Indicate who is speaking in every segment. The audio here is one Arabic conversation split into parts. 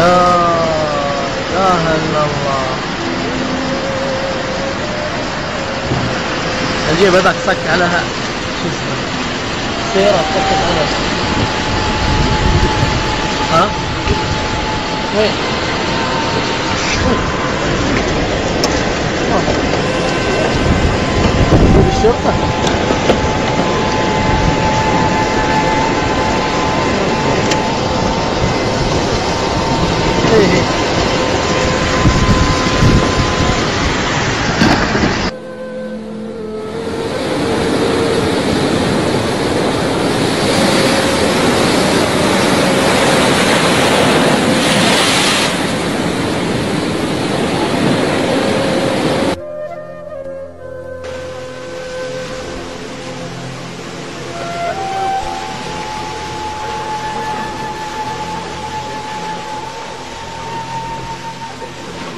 Speaker 1: لا إله إلا الله. الجيب هذاك صك على شو اسمه سيارة صكت على. ها؟ وين؟ الشرطة Hey.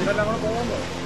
Speaker 1: vai levar bomba.